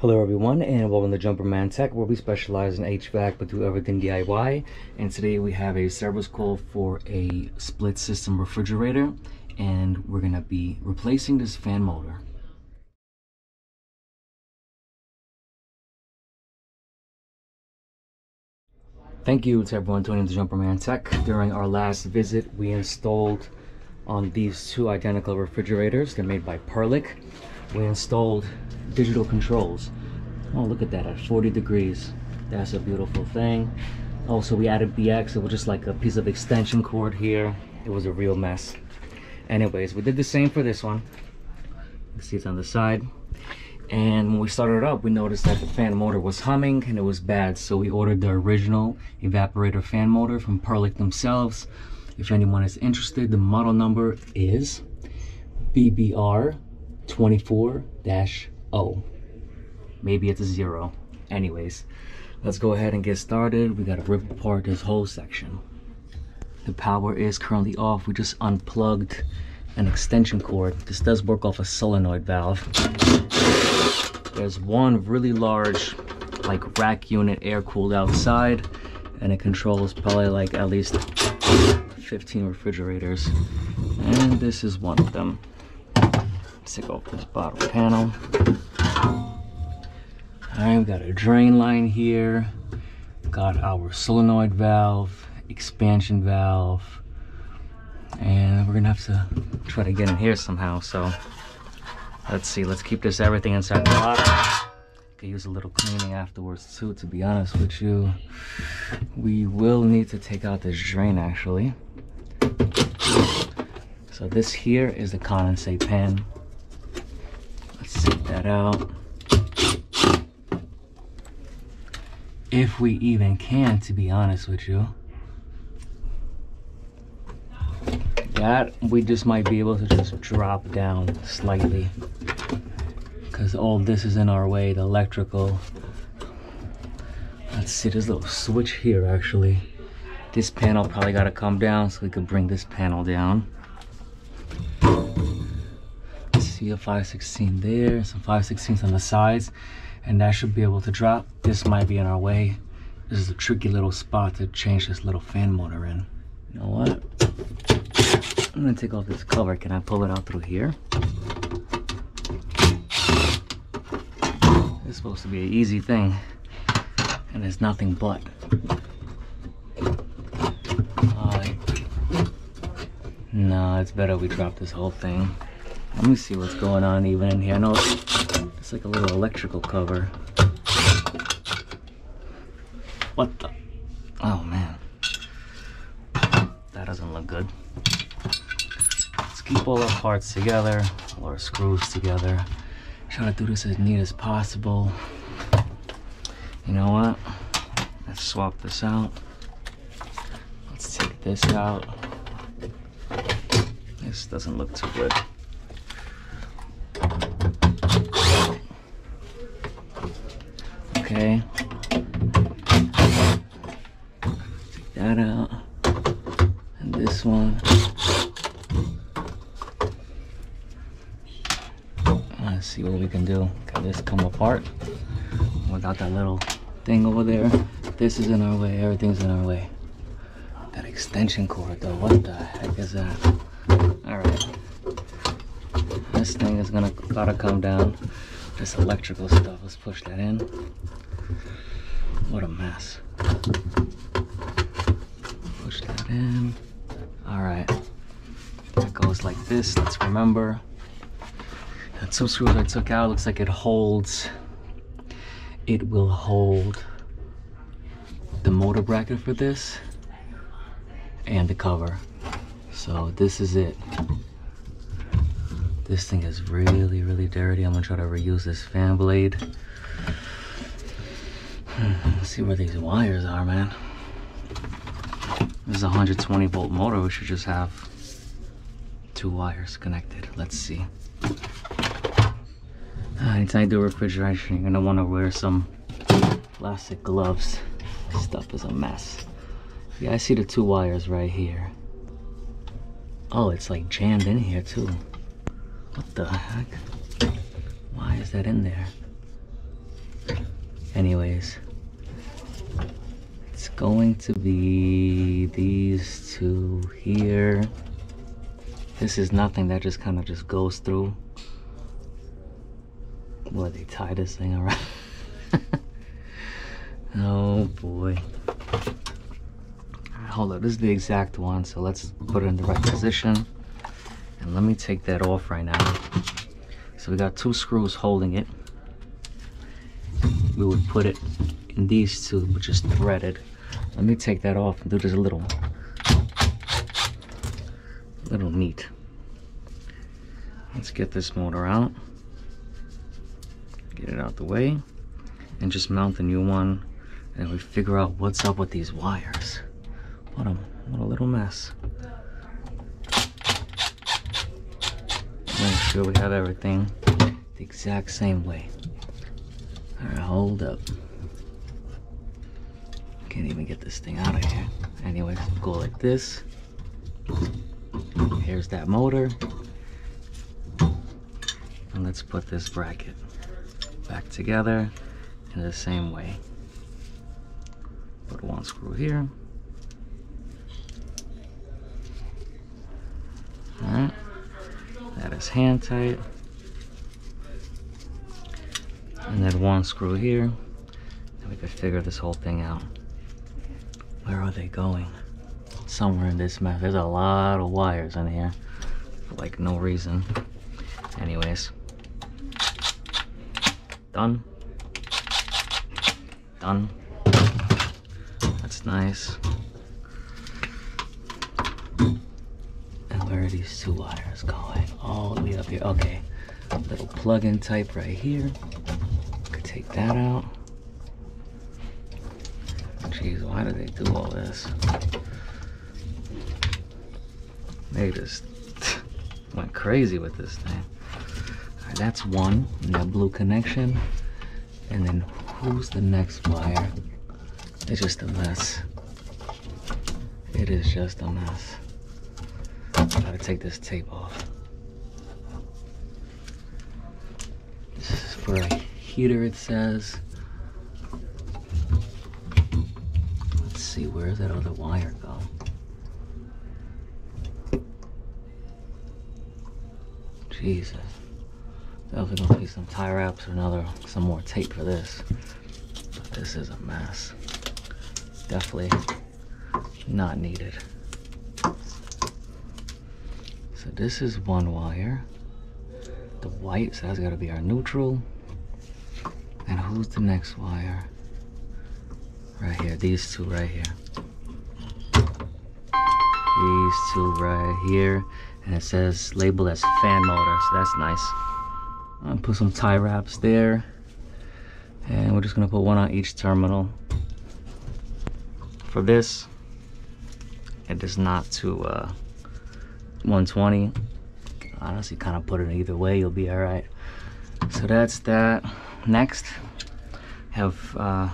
Hello everyone and welcome to Jumperman Tech where we specialize in HVAC but do everything DIY and today we have a service call for a split system refrigerator and we're going to be replacing this fan motor. Thank you to everyone tuning into Jumperman Tech. During our last visit we installed on these two identical refrigerators. They're made by Perlick. We installed digital controls. Oh, look at that at 40 degrees. That's a beautiful thing. Also, we added BX. It was just like a piece of extension cord here. It was a real mess. Anyways, we did the same for this one. You see it's on the side. And when we started it up, we noticed that the fan motor was humming and it was bad. So we ordered the original evaporator fan motor from Perlick themselves. If anyone is interested, the model number is BBR 24-0 maybe it's a zero. Anyways let's go ahead and get started. We gotta rip apart this whole section. The power is currently off. We just unplugged an extension cord. This does work off a solenoid valve. There's one really large like rack unit air cooled outside and it controls probably like at least 15 refrigerators. And this is one of them take off this bottom panel I've got a drain line here, got our solenoid valve, expansion valve, and we're gonna have to try to get in here somehow. So let's see, let's keep this everything inside the box. Could use a little cleaning afterwards too, to be honest with you. We will need to take out this drain actually. So this here is the condensate pan. That out. if we even can to be honest with you. That we just might be able to just drop down slightly. Because all this is in our way the electrical. Let's see there's a little switch here actually. This panel probably got to come down so we could bring this panel down see a 516 there some 516s on the sides and that should be able to drop. This might be in our way. This is a tricky little spot to change this little fan motor in. You know what? I'm gonna take off this cover. Can I pull it out through here? It's supposed to be an easy thing, and it's nothing but. No, it's better we drop this whole thing. Let me see what's going on even in here. I know it's like a little electrical cover. What the? Oh man. That doesn't look good. Let's keep all our parts together, all our screws together. Try to do this as neat as possible. You know what? Let's swap this out. Let's take this out. This doesn't look too good. Okay. Take that out. And this one. Let's see what we can do. Can this come apart without that little thing over there? This is in our way. Everything's in our way. That extension cord though, what the heck is that? Alright. This thing is gonna gotta come down. This electrical stuff, let's push that in. What a mess. Push that in. All right. It goes like this, let's remember. That two screws I took out, looks like it holds, it will hold the motor bracket for this and the cover. So this is it. This thing is really, really dirty. I'm gonna try to reuse this fan blade. Let's see where these wires are, man. This is a 120 volt motor. We should just have two wires connected. Let's see. Uh, anytime you do refrigeration, you're gonna wanna wear some plastic gloves. This stuff is a mess. Yeah, I see the two wires right here. Oh, it's like jammed in here too. What the heck? Why is that in there? Anyways, going to be these two here. This is nothing that just kind of just goes through. Boy, they tie this thing around. oh boy. hold up, this is the exact one, so let's put it in the right position. And let me take that off right now. So we got two screws holding it. We would put it in these two, which is threaded. Let me take that off and do just a little, little neat. Let's get this motor out. Get it out the way. And just mount the new one. And we figure out what's up with these wires. What a, what a little mess. Make sure we have everything the exact same way. Alright, hold up. Can't even get this thing out of here. Anyways, go like this. Here's that motor. And let's put this bracket back together in the same way. Put one screw here. Alright. That is hand tight. And then one screw here. And we could figure this whole thing out. Where are they going? Somewhere in this mess. There's a lot of wires in here. For like no reason. Anyways. Done. Done. That's nice. And where are these two wires going? All the way up here. Okay. Little plug-in type right here. Could take that out. Jeez, why do they do all this? They just went crazy with this thing. That's one, that blue connection. And then who's the next wire? It's just a mess. It is just a mess. I Gotta take this tape off. This is for a heater, it says. See, where's that other wire go? Jesus. Definitely gonna be some tie wraps or another, some more tape for this. But this is a mess. Definitely not needed. So this is one wire. The white, so that's gotta be our neutral. And who's the next wire? Right here these two right here. These two right here and it says labeled as fan motor so that's nice. I'll put some tie wraps there and we're just gonna put one on each terminal. For this it is not to uh, 120 honestly kind of put it either way you'll be all right. So that's that. Next have uh,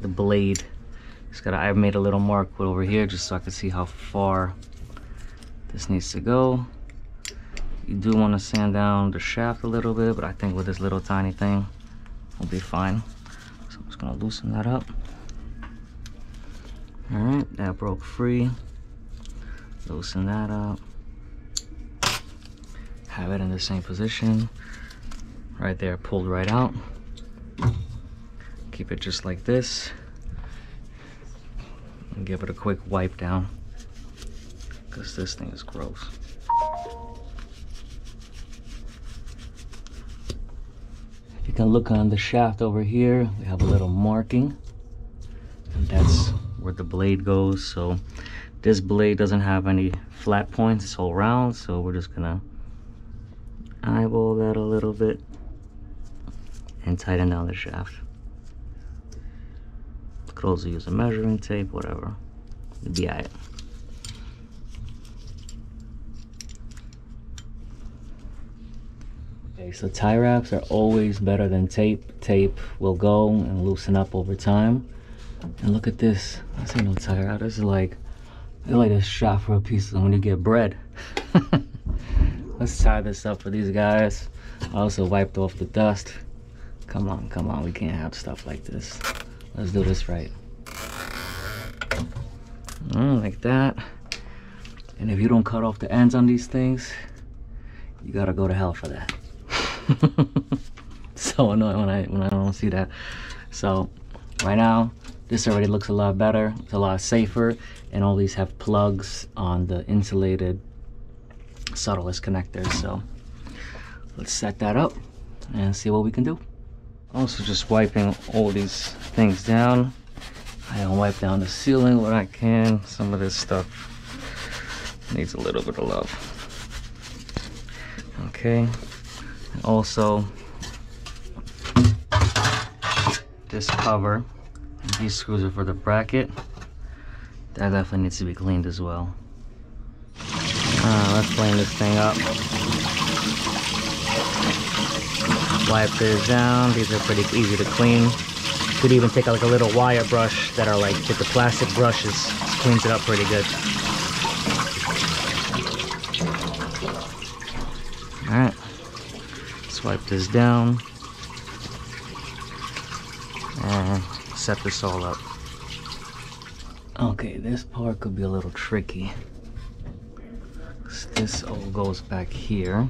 the blade. Just gotta, I made a little mark over here just so I can see how far this needs to go. You do want to sand down the shaft a little bit, but I think with this little tiny thing, we'll be fine. So I'm just gonna loosen that up. All right, that broke free. Loosen that up. Have it in the same position. Right there, pulled right out keep it just like this. And give it a quick wipe down because this thing is gross. If you can look on the shaft over here we have a little marking. And that's where the blade goes. So this blade doesn't have any flat points it's all round. So we're just gonna eyeball that a little bit and tighten down the shaft also use a measuring tape, whatever. Be alright. Okay, so tie wraps are always better than tape. Tape will go and loosen up over time. And look at this. I see no tie wrap. This is like, it's like a shot for a piece of when you get bread. Let's tie this up for these guys. I also wiped off the dust. Come on, come on. We can't have stuff like this. Let's do this right. Mm, like that. And if you don't cut off the ends on these things, you gotta go to hell for that. so annoying when I when I don't see that. So right now, this already looks a lot better. It's a lot safer, and all these have plugs on the insulated subtlest connectors. So let's set that up and see what we can do. Also just wiping all these things down. I wipe down the ceiling what I can. Some of this stuff needs a little bit of love. Okay. Also, this cover, these screws are for the bracket. That definitely needs to be cleaned as well. Uh, let's clean this thing up. Wipe this down. These are pretty easy to clean. Could even take like a little wire brush that are like with the plastic brushes. Cleans it up pretty good. Alright. Swipe this down. And set this all up. Okay, this part could be a little tricky. This all goes back here.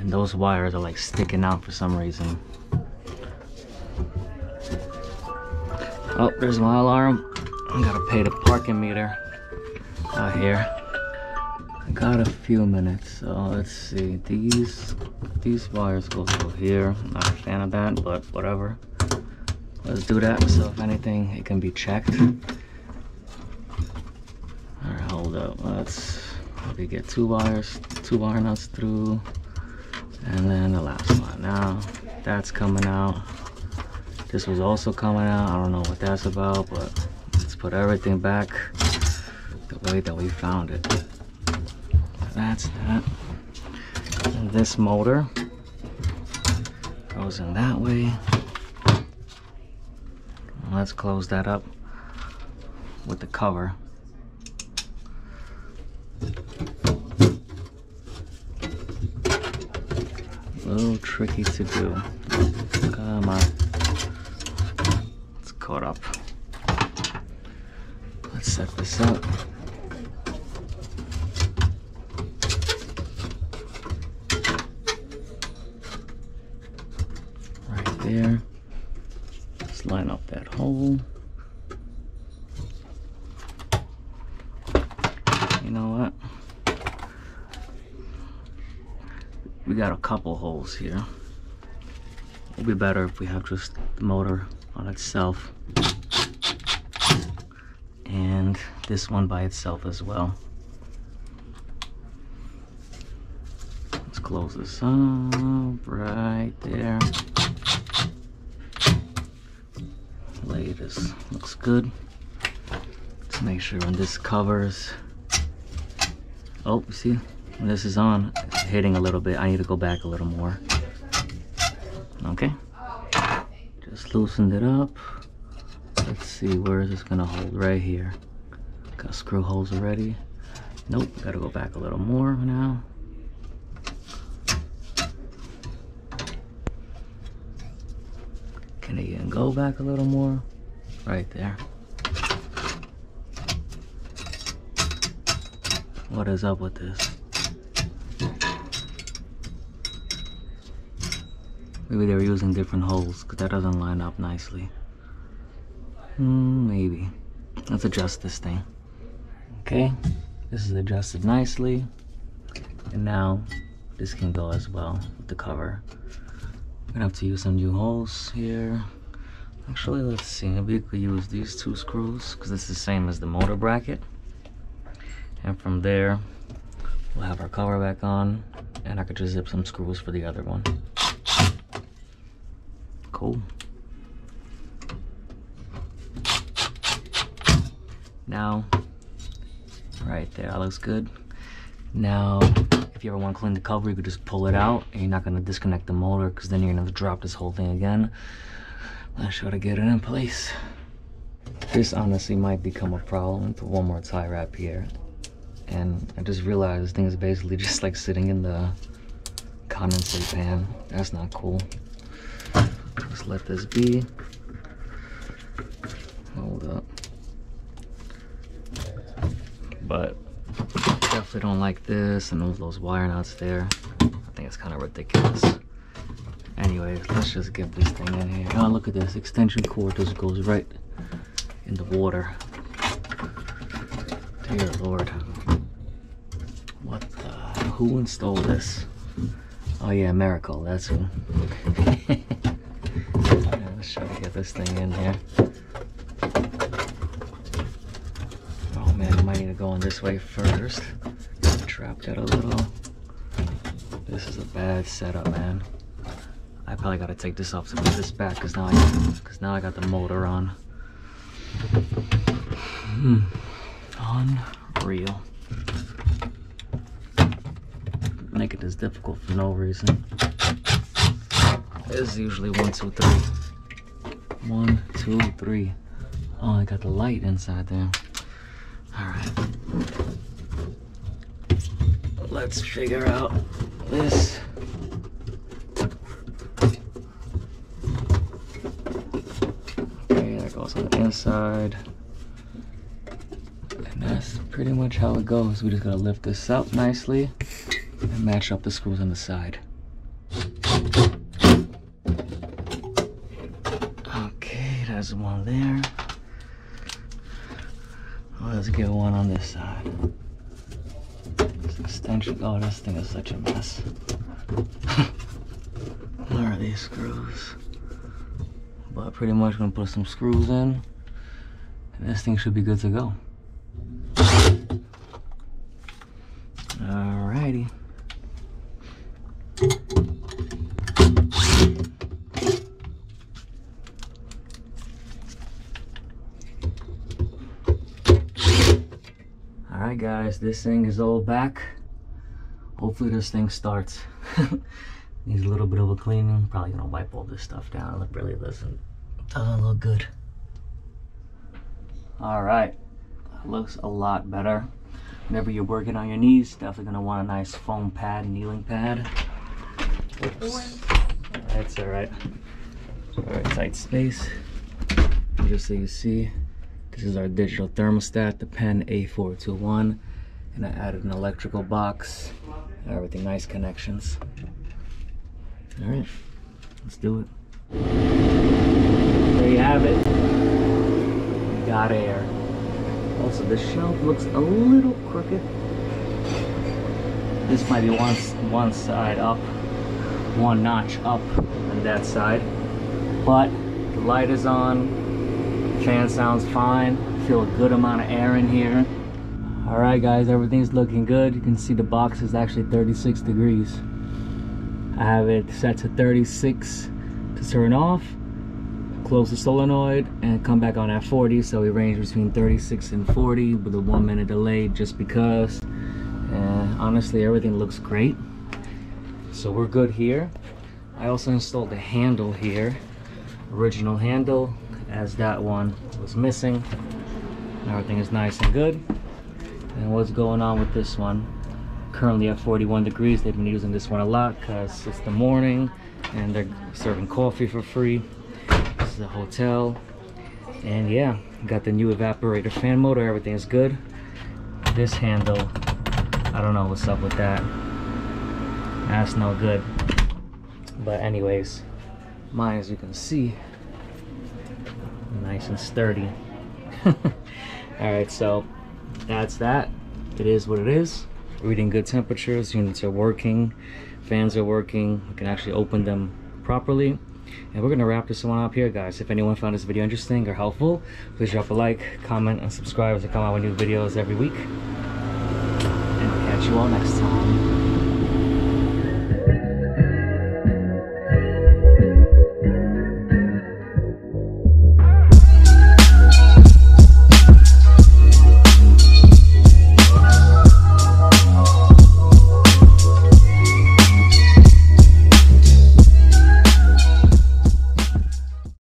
And those wires are like sticking out for some reason. Oh, there's my alarm. I gotta pay the parking meter out here. I got a few minutes, so let's see. These these wires go through here. Not a fan of that, but whatever. Let's do that. So if anything, it can be checked. Alright, hold up. Let's maybe get two wires, two wire nuts through. And then the last one. Now that's coming out. This was also coming out. I don't know what that's about, but let's put everything back the way that we found it. That's that. And this motor goes in that way. Let's close that up with the cover. Little tricky to do. Come on. It's caught up. Let's set this up. Right there. Let's line up that hole. You know what? We got a couple holes here. It'll be better if we have just the motor on itself. And this one by itself as well. Let's close this up right there. Latest looks good. Let's make sure when this covers. Oh, see, when this is on, hitting a little bit. I need to go back a little more. Okay. Just loosened it up. Let's see, where is this gonna hold? Right here. Got screw holes already. Nope, gotta go back a little more now. Can I even go back a little more? Right there. What is up with this? Maybe they were using different holes because that doesn't line up nicely. Hmm, maybe. Let's adjust this thing. Okay, this is adjusted nicely. And now this can go as well with the cover. I'm gonna have to use some new holes here. Actually, let's see. Maybe we could use these two screws because it's the same as the motor bracket. And from there, we'll have our cover back on and I could just zip some screws for the other one. Cool. Now, right there, that looks good. Now, if you ever want to clean the cover, you could just pull it out and you're not going to disconnect the motor because then you're going to drop this whole thing again. Let's try to get it in place. This honestly might become a problem with one more tie wrap here. And I just realized this thing is basically just like sitting in the condensate pan. That's not cool. Just let this be. Hold up. But definitely don't like this and those, those wire nuts there. I think it's kind of ridiculous. Anyways, let's just get this thing in here. Oh, look at this extension cord just goes right in the water. Dear Lord. What the? Who installed this? Oh yeah, Miracle, that's who. let's try to get this thing in here. Oh man, I might need to go in this way first. Trap that a little. This is a bad setup, man. I probably gotta take this off to put this back because now I because now I got the motor on. Hmm. Unreal. Make it this difficult for no reason. It's usually one, two, three. One, two, three. Oh, I got the light inside there. Alright. Let's figure out this. Okay, that goes on the inside. And that's pretty much how it goes. We just gotta lift this up nicely and match up the screws on the side. Okay, there's one there. Let's get one on this side. This extension, oh, this thing is such a mess. Where are these screws? But pretty much gonna put some screws in, and this thing should be good to go. Alrighty. Alright this thing is all back. Hopefully this thing starts. Needs a little bit of a cleaning. Probably gonna wipe all this stuff down. It really doesn't, doesn't look good. Alright, looks a lot better. Whenever you're working on your knees, definitely gonna want a nice foam pad, kneeling pad. Oops. That's alright. Alright, tight space. Just so you see, this is our digital thermostat, the Penn A421. And I added an electrical box. Everything nice connections. Alright, let's do it. There you have it. Got air. Also, the shelf looks a little crooked. This might be one, one side up, one notch up on that side. But the light is on, fan sounds fine, feel a good amount of air in here. All right, guys, everything's looking good. You can see the box is actually 36 degrees. I have it set to 36 to turn off, close the solenoid, and come back on at 40. So we range between 36 and 40 with a one minute delay just because. And honestly, everything looks great. So we're good here. I also installed the handle here, original handle, as that one was missing. Everything is nice and good. And what's going on with this one? Currently at 41 degrees. They've been using this one a lot because it's the morning and they're serving coffee for free. This is a hotel. And yeah, got the new evaporator fan motor. Everything is good. This handle, I don't know what's up with that. That's no good. But anyways, mine as you can see, nice and sturdy. All right, so that's that. It is what it is. Reading good temperatures, units are working, fans are working. We can actually open them properly. And we're gonna wrap this one up here, guys. If anyone found this video interesting or helpful, please drop a like, comment, and subscribe I come out with new videos every week. And I'll catch you all next time.